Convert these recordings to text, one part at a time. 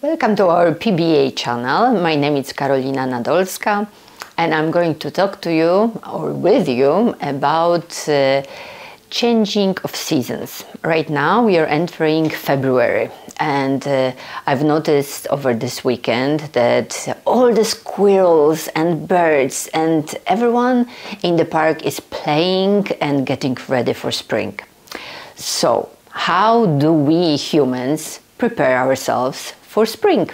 Welcome to our PBA channel. My name is Karolina Nadolska and I'm going to talk to you or with you about uh, changing of seasons. Right now we are entering February and uh, I've noticed over this weekend that all the squirrels and birds and everyone in the park is playing and getting ready for spring. So, how do we humans prepare ourselves for spring?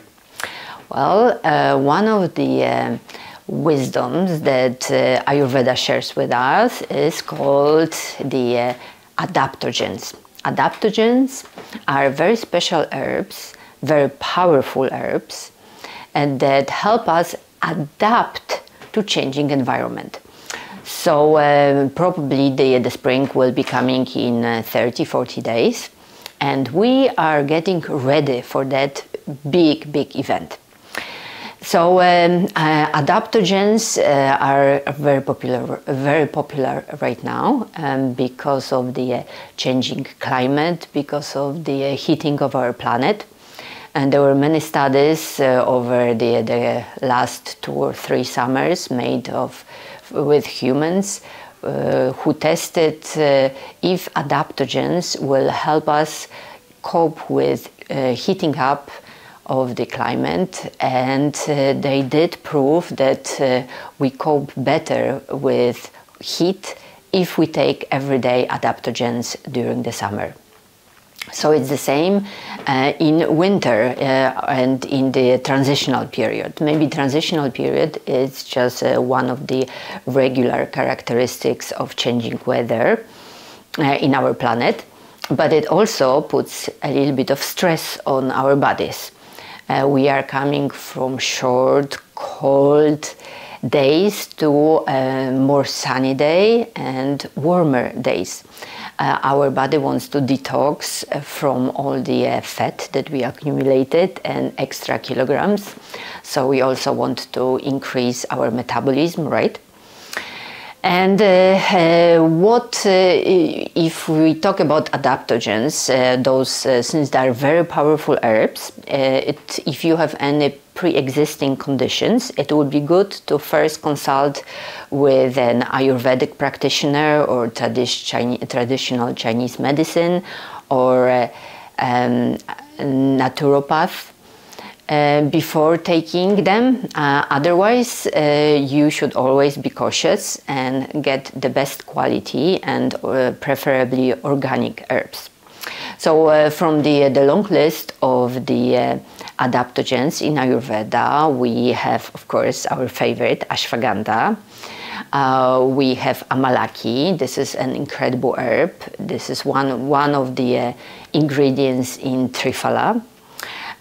Well, uh, one of the uh, wisdoms that uh, Ayurveda shares with us is called the uh, adaptogens. Adaptogens are very special herbs, very powerful herbs, and that help us adapt to changing environment. So uh, probably the, the spring will be coming in uh, 30, 40 days, and we are getting ready for that big, big event. So um, uh, adaptogens uh, are very popular, very popular right now um, because of the uh, changing climate, because of the uh, heating of our planet. And there were many studies uh, over the, the last two or three summers made of with humans uh, who tested if adaptogens will help us cope with heating up of the climate and uh, they did prove that uh, we cope better with heat if we take everyday adaptogens during the summer. So it's the same uh, in winter uh, and in the transitional period. Maybe transitional period is just uh, one of the regular characteristics of changing weather uh, in our planet, but it also puts a little bit of stress on our bodies. Uh, we are coming from short, cold days to a more sunny day and warmer days. Uh, our body wants to detox uh, from all the uh, fat that we accumulated and extra kilograms. So we also want to increase our metabolism, right? And uh, uh, what, uh, if we talk about adaptogens, uh, those, uh, since they are very powerful herbs, uh, it, if you have any pre-existing conditions, it would be good to first consult with an Ayurvedic practitioner or tradi Chinese, traditional Chinese medicine or um, naturopath uh, before taking them. Uh, otherwise, uh, you should always be cautious and get the best quality and uh, preferably organic herbs. So, uh, from the, the long list of the adaptogens in Ayurveda, we have, of course, our favorite ashwagandha. Uh, we have amalaki. This is an incredible herb. This is one, one of the uh, ingredients in Triphala.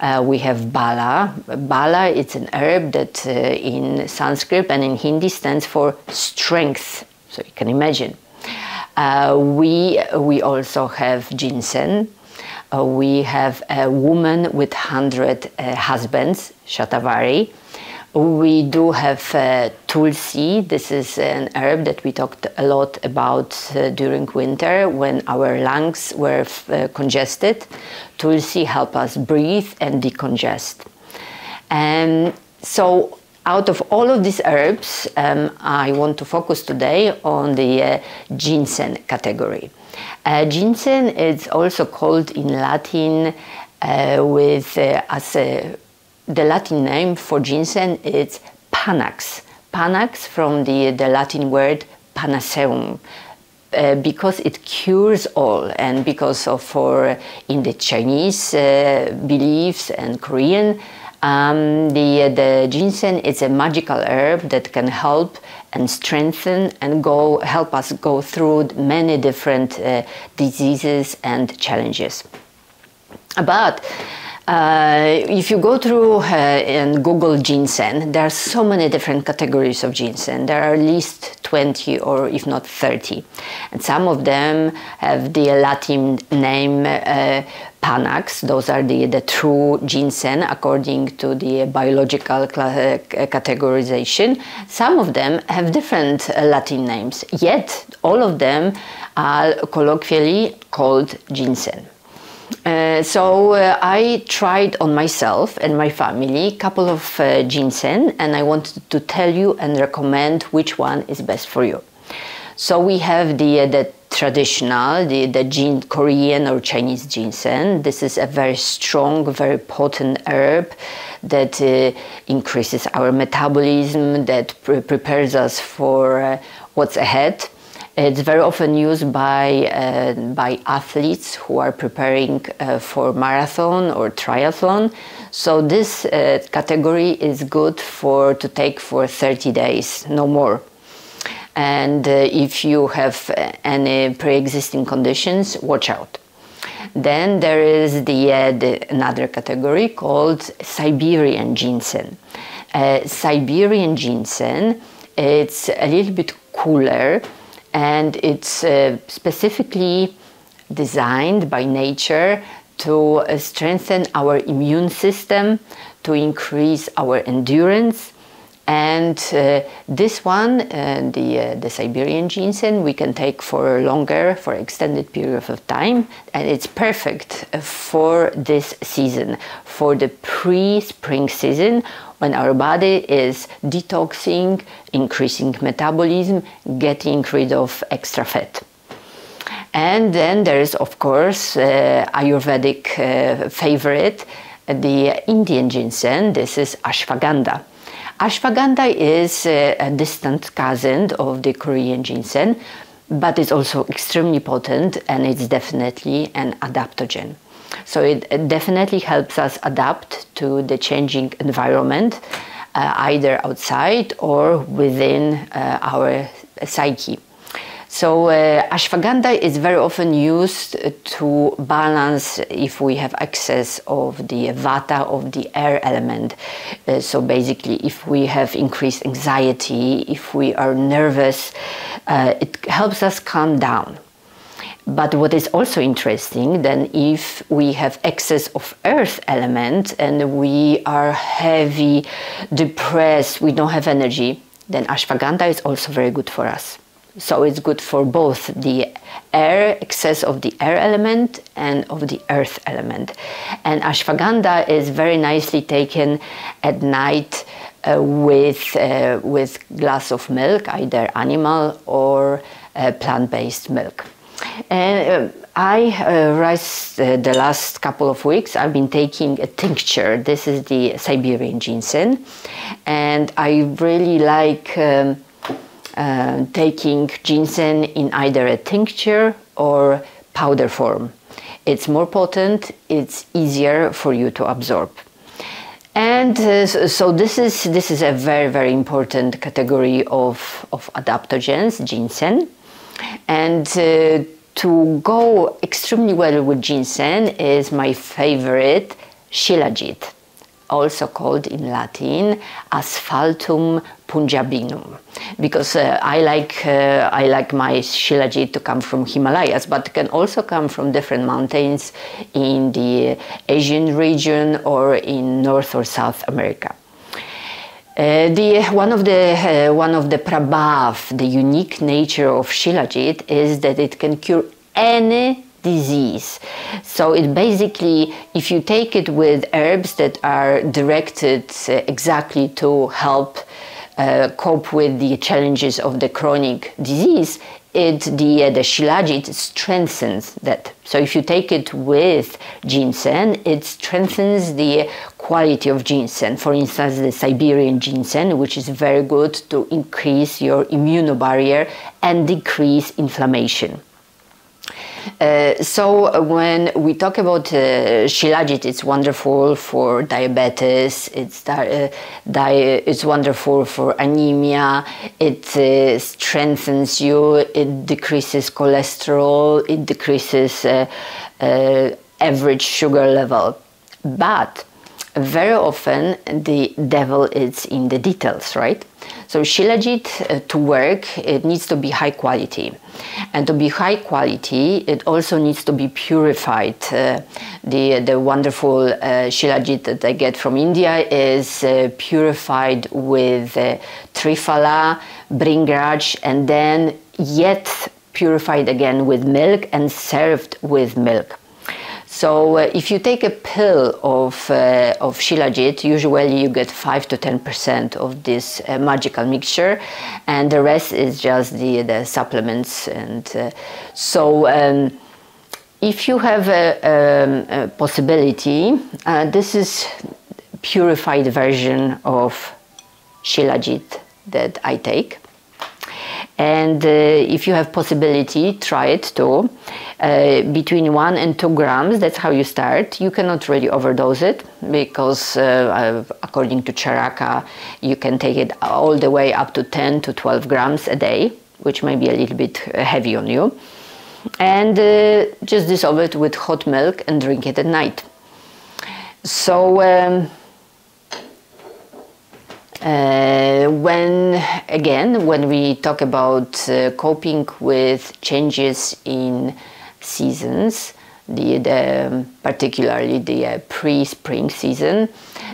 Uh, we have bala. Bala it's an herb that uh, in Sanskrit and in Hindi stands for strength. So you can imagine. Uh, we we also have ginseng. Uh, we have a woman with hundred uh, husbands, Shatavari. We do have uh, tulsi. This is an herb that we talked a lot about uh, during winter when our lungs were uh, congested. Tulsi help us breathe and decongest. And so out of all of these herbs, um, I want to focus today on the uh, ginseng category. Uh, ginseng is also called in Latin uh, with as a the Latin name for ginseng is Panax. Panax from the, the Latin word panaceum. Uh, because it cures all, and because of for in the Chinese uh, beliefs and Korean, um, the the ginseng is a magical herb that can help and strengthen and go help us go through many different uh, diseases and challenges. But uh, if you go through uh, and Google ginseng, there are so many different categories of ginseng. There are at least 20 or if not 30. And some of them have the Latin name uh, Panax. Those are the, the true ginseng according to the biological uh, categorization. Some of them have different uh, Latin names, yet all of them are colloquially called ginseng. Uh, so uh, I tried on myself and my family a couple of uh, ginseng, and I wanted to tell you and recommend which one is best for you. So we have the uh, the traditional, the the gin, Korean or Chinese ginseng. This is a very strong, very potent herb that uh, increases our metabolism, that pre prepares us for what's ahead. It's very often used by, uh, by athletes who are preparing uh, for marathon or triathlon. So this uh, category is good for to take for 30 days, no more. And uh, if you have uh, any pre-existing conditions, watch out. Then there is the, uh, the another category called Siberian ginseng. Siberian ginseng, it's a little bit cooler and it's uh, specifically designed by nature to uh, strengthen our immune system, to increase our endurance. And uh, this one, uh, the, uh, the Siberian ginseng, we can take for longer, for extended period of time, and it's perfect for this season, for the pre-spring season when our body is detoxing, increasing metabolism, getting rid of extra fat. And then there is, of course, uh, Ayurvedic uh, favorite, the Indian ginseng. This is ashwagandha. Ashwagandha is a distant cousin of the Korean ginseng, but it's also extremely potent and it's definitely an adaptogen. So it, it definitely helps us adapt to the changing environment, uh, either outside or within uh, our psyche. So uh, ashwagandha is very often used to balance if we have excess of the vata of the air element. Uh, so basically, if we have increased anxiety, if we are nervous, uh, it helps us calm down. But what is also interesting then if we have excess of earth element and we are heavy, depressed, we don't have energy, then ashwagandha is also very good for us. So it's good for both the air, excess of the air element and of the earth element. And ashwagandha is very nicely taken at night uh, with, uh, with glass of milk, either animal or uh, plant-based milk. And uh, I, uh, uh, the last couple of weeks, I've been taking a tincture. This is the Siberian ginseng, and I really like um, uh, taking ginseng in either a tincture or powder form. It's more potent. It's easier for you to absorb. And uh, so this is this is a very very important category of of adaptogens, ginseng, and uh, to go extremely well with ginseng is my favorite shilajit, also called in Latin Asphaltum punjabianum, because uh, I like uh, I like my shilajit to come from Himalayas, but can also come from different mountains in the Asian region or in North or South America. Uh, the, one of the uh, one of the prabhav, the unique nature of shilajit is that it can cure any disease. So it basically, if you take it with herbs that are directed uh, exactly to help uh, cope with the challenges of the chronic disease, it the uh, the shilajit strengthens that. So if you take it with ginseng, it strengthens the quality of ginseng. For instance, the Siberian ginseng, which is very good to increase your immune barrier and decrease inflammation. Uh, so when we talk about uh, shilajit, it's wonderful for diabetes. It's uh, it's wonderful for anemia. It strengthens you. It decreases cholesterol. It decreases average sugar level. But very often the devil is in the details, right? So shilajit uh, to work, it needs to be high quality. And to be high quality, it also needs to be purified. Uh, the, the wonderful uh, shilajit that I get from India is uh, purified with uh, triphala, bhringraj, and then yet purified again with milk and served with milk. So uh, if you take a pill of, uh, of Shilajit, usually you get 5 to 10% of this uh, magical mixture and the rest is just the, the supplements. And uh, so um, if you have a, um, a possibility, uh, this is purified version of Shilajit that I take and uh, if you have possibility try it too uh, between one and two grams that's how you start. You cannot really overdose it because uh, according to charaka you can take it all the way up to 10 to 12 grams a day which may be a little bit heavy on you. And uh, just dissolve it with hot milk and drink it at night. So um, uh, when again, when we talk about uh, coping with changes in seasons, the, the particularly the uh, pre-spring season,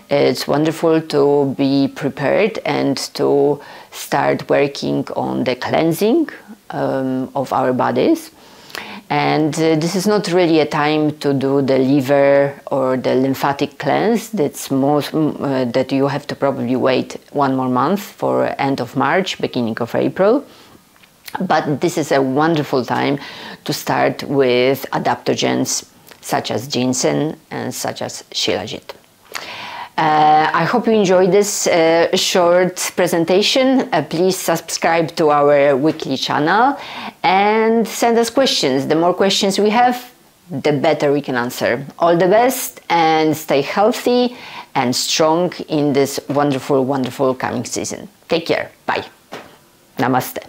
it's wonderful to be prepared and to start working on the cleansing um, of our bodies and uh, this is not really a time to do the liver or the lymphatic cleanse. That's most uh, that you have to probably wait one more month for end of March, beginning of April. But this is a wonderful time to start with adaptogens such as ginseng and such as shilajit. Uh, I hope you enjoyed this uh, short presentation. Uh, please subscribe to our weekly channel and send us questions. The more questions we have, the better we can answer. All the best and stay healthy and strong in this wonderful, wonderful coming season. Take care. Bye. Namaste.